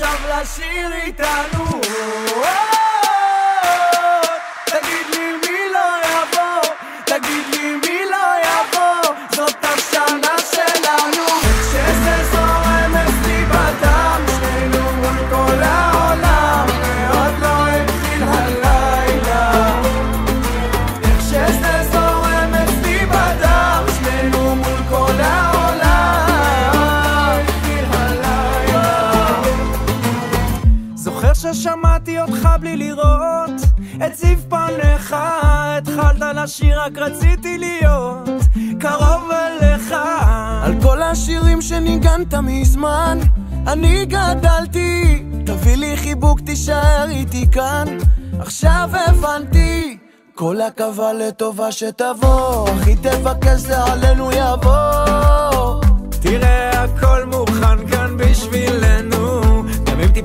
עכשיו לשיר איתנו ששמעתי אותך בלי לראות. את זיו פניך התחלת לשיר רק רציתי להיות קרוב אליך. על כל השירים שניגנת מזמן אני גדלתי. תביא לי חיבוק תישאר איתי כאן. עכשיו הבנתי כל עכבה לטובה שתבוא. אחי תבקש זה עלינו יבוא. תראה הכל מוכן כאן בשבילנו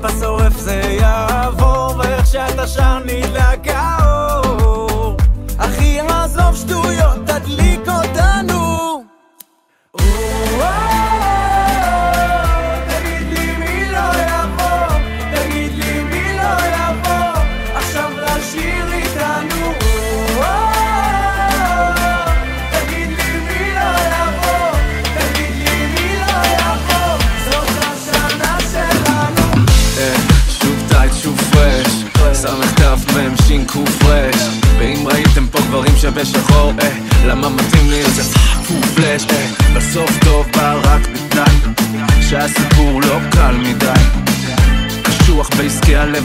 טיפה זה יעבור ואיך שאתה שר נדלק האור אחי עזוב שטויות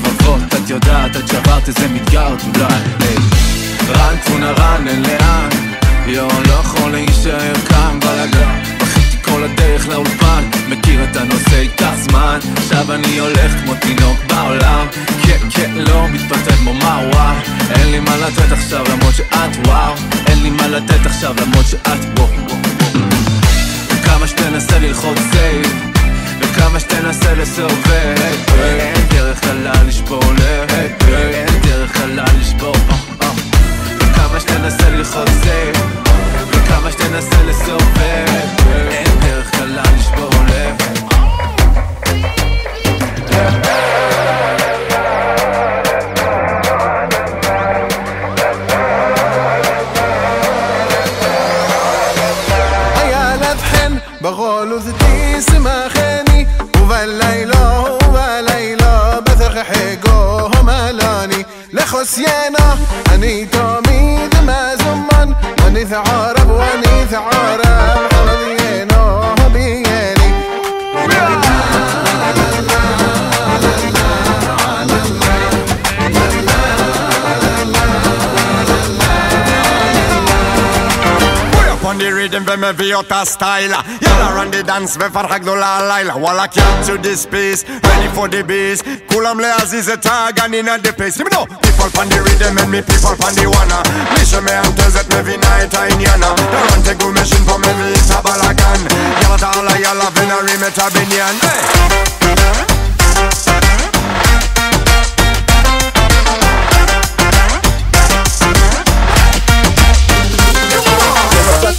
הלבבות את יודעת את שברת איזה מתגרת אולי אה, רן טונה רן אין לאן? יואו לא יכול להישאר כאן בלאגן. בכיתי כל הדרך לאולפן מכיר את הנושא ייקח זמן. עכשיו אני הולך כמו תינוק בעולם. כן כן לא מתפתח כמו מה וואו אין לי מה לתת עכשיו למרות שאת וואו. אין לי מה לתת עכשיו למרות שאת וואו. וכמה שתנסה ללחוץ סייב וכמה שתנסה לסובב אין דרך קלה לשבור לב אין דרך קלה לשבור. וכמה שתנסה ללחוץ וכמה שתנסה לסובב אין the rhythm ve me vi outta style are on the dance ve farhak dola laila Walla can't to this piece, ready for the beast. Kulam layers, is a tag and a the place. Me know, people from the rhythm and me people from the wanna. Mission me an tezet me vi night a inyana The run te gu meshin po me vi ita balagan. Yalla y'all yalla venari me tabinyan Hey!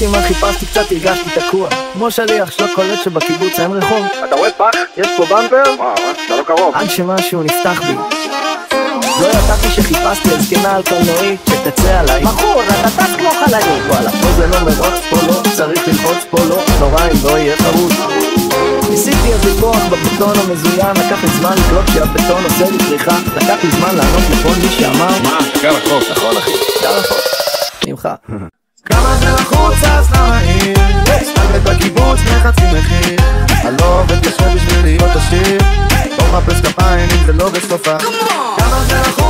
יצאתי מה חיפשתי קצת הרגשתי תקוע כמו שליח שלא קולט שבקיבוץ אין רחוב אתה רואה פח? יש פה במפר? וואו, אתה לא קרוב. עד שמשהו נפתח בי לא ידעתי שחיפשתי על זקנה על קולנועית שתצא עליי בחור, אתה טס כמו חללית וואלה, פה זה לא מרוץ, פה לא צריך ללחוץ, פה לא נורא אם לא יהיה חרוץ ניסיתי אז לברוח בבטון המזוין לקח לי זמן לקלוט שהבטון עושה לי פריחה לקח לי זמן לענות לכל מי שאמר מה? תקרא לחוק. נכון אחי, אפשר לחוק ממך כמה זה לחוץ אז למה עיר? מסתלבט בקיבוץ בחצי מחיר? אני לא עובד קשה בשביל להיות עשיר. לא מחפש כפיים אם זה לא בסופה. כמה זה לחוץ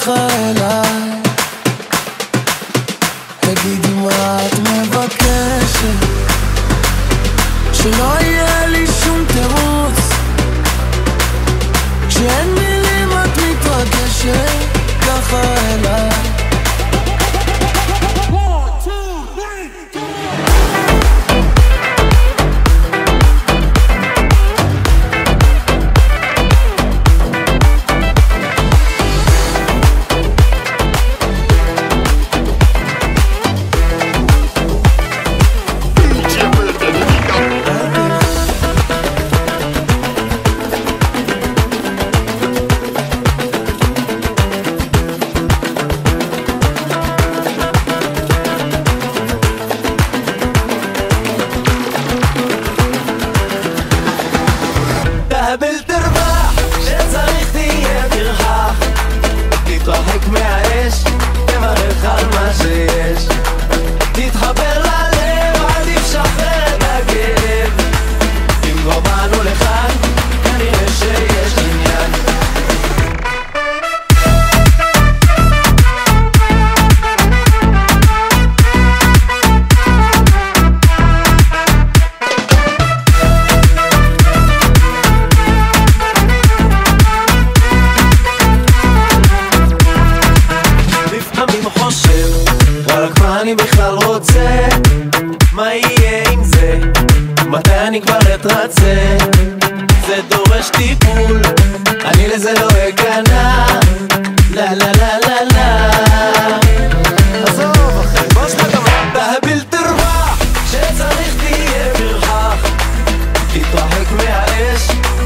fall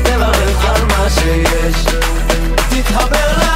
Devam et karmaşa yeş Dit haberler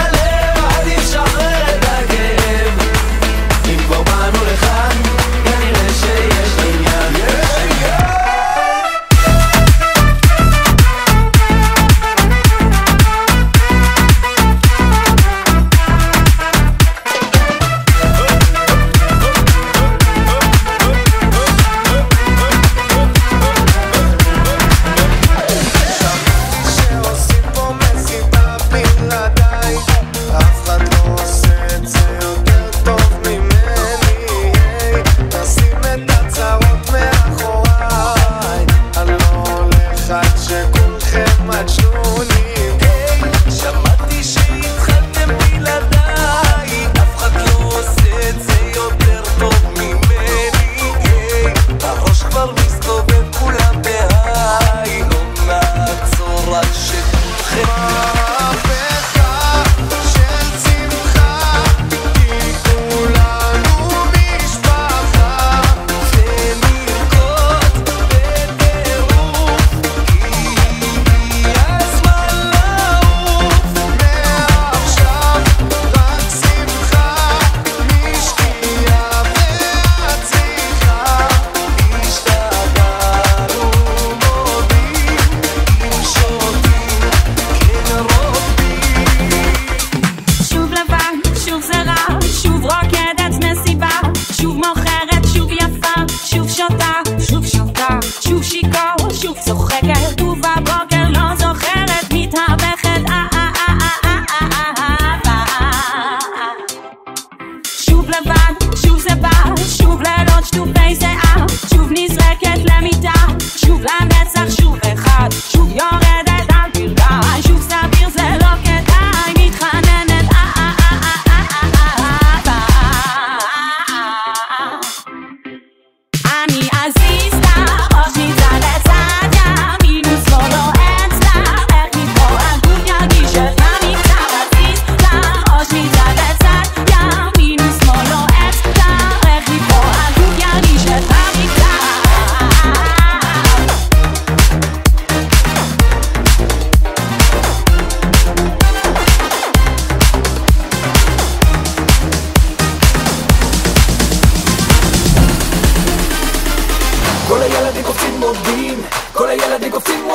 you face it.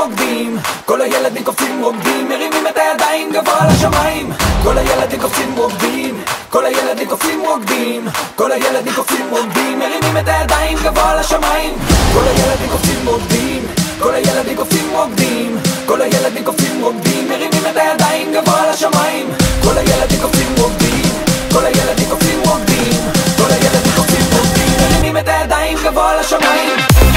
רוקדים כל הילדים קופצים רוקדים מרימים את הידיים גבוה לשמיים כל הילדים קופצים רוקדים כל הילדים קופצים רוקדים כל הילדים קופצים רוקדים מרימים את הידיים גבוה לשמיים כל הילדים קופצים רוקדים כל הילדים קופצים רוקדים כל הילדים קופצים רוקדים מרימים את הידיים גבוה לשמיים כל הילדים קופצים רוקדים כל הילדים קופצים רוקדים כל הילדים קופצים רוקדים מרימים את הידיים גבוה לשמיים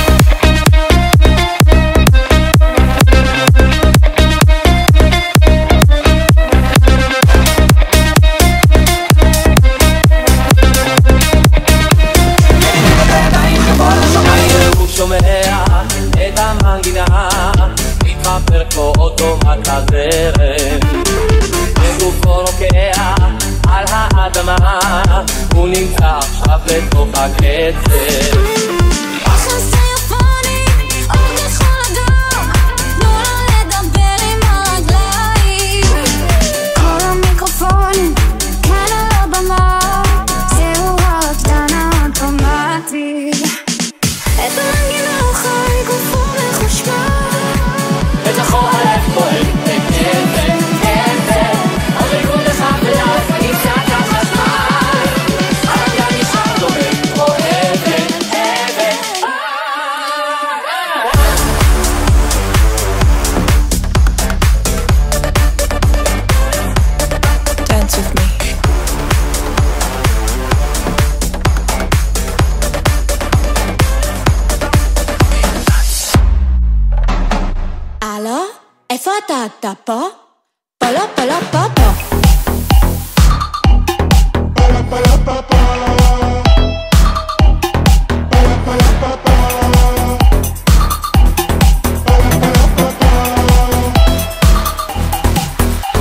איפה אתה? אתה פה? פה לא, פה לא, פה פה.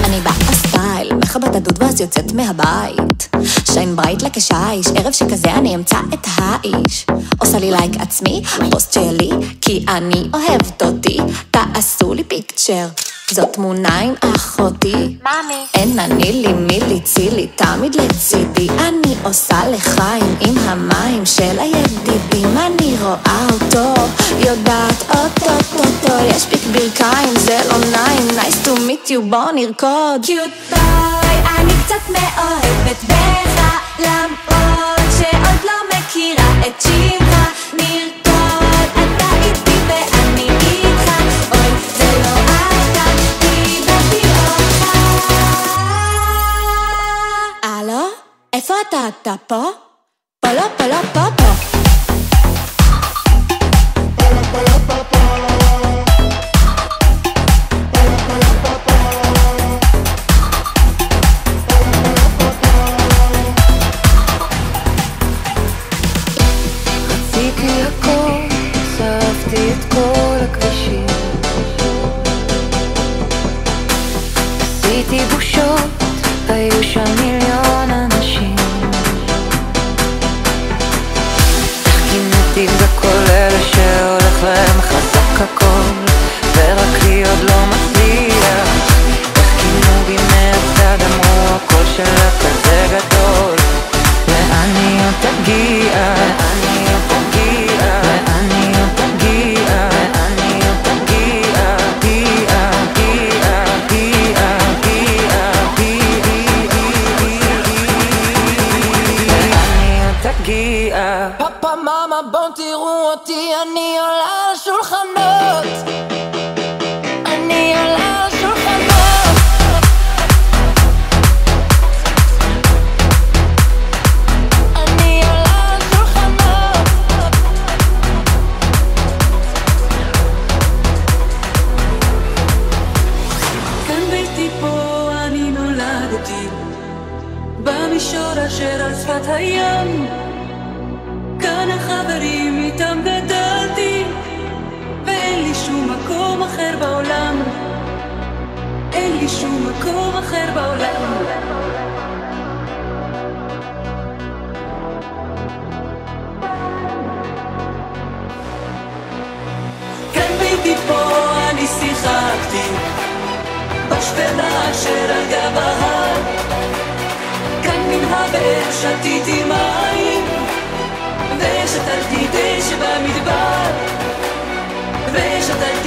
אני באה סטייל, מכבת הדוד ואז יוצאת מהבית. shine bright לכשיש, ערב שכזה אני אמצא את האיש. עושה לי לייק עצמי, פוסט שלי, כי אני אוהבת אותי. תעשו לי picture, זאת תמונה עם אחותי. מאמי. אין אני לי מי לי צילי, תמיד לצידי. אני עושה לחיים עם המים של הידידים. רואה אותו, יודעת אוטוטוטו. יש פיק ברכיים, זה לא נעים, nice to meet you, בוא נרקוד. cute boy, אני קצת מאוהבת בך, למרות שעוד לא מכירה את שמך. נרקוד, אתה איתי ואני איתך, אוי, זה לא אתה, איבדתי אותך. הלו? איפה אתה? אתה פה? פה לא, פה לא, פה פה. במישור אשר על שפת הים. כאן החברים איתם גדלתי ואין לי שום מקום אחר בעולם. אין לי שום מקום אחר בעולם. כאן פה אני שיחקתי בשפלה אשר על גב ההר מן הבאר שתיתי מים ושתלתי דשא במדבר ושתלתי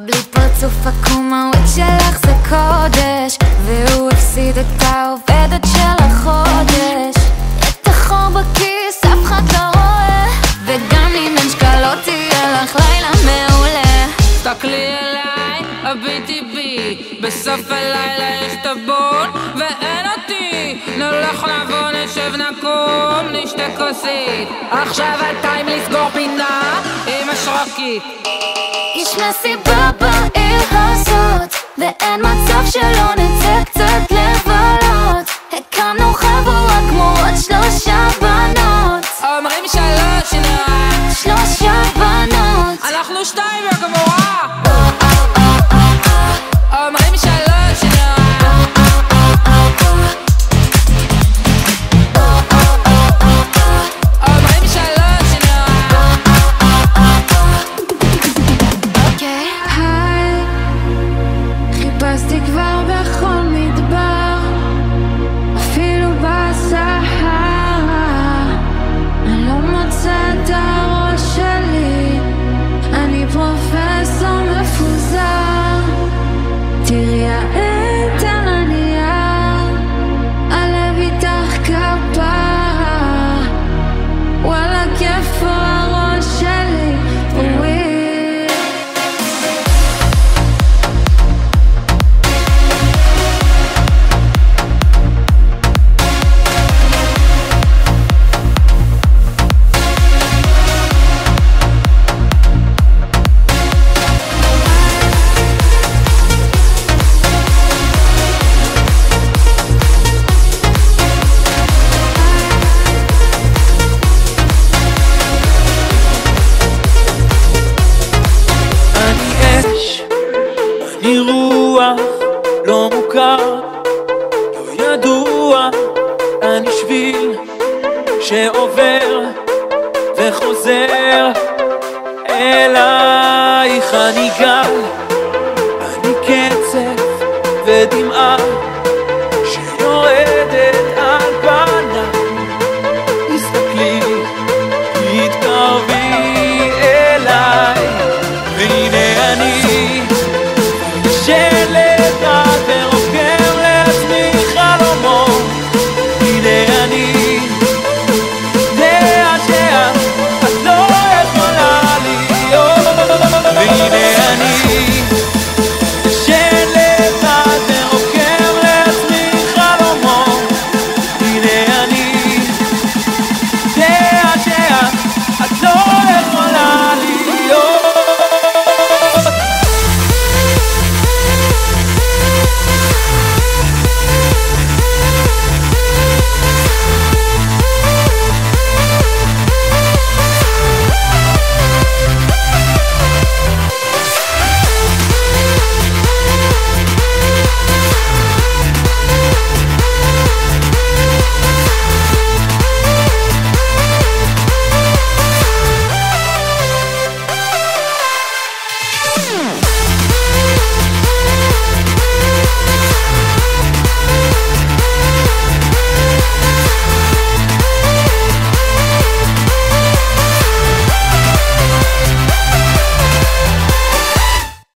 בלי פרצוף עקום הוויד שלך זה קודש והוא הפסיד את העובדת של החודש. את החור בכיס אף אחד לא רואה וגם אם אין שקלות תהיה לך לילה מעולה. תסתכלי אליי, הביטי בי בסוף הלילה יש את הבון ואין אותי. נלך לבוא, נשב נקום, נשתה כוסית. עכשיו הטיים לסגור פינה עם השרוקית. יש מסיבה בעיר הזאת ואין מצב שלא נצא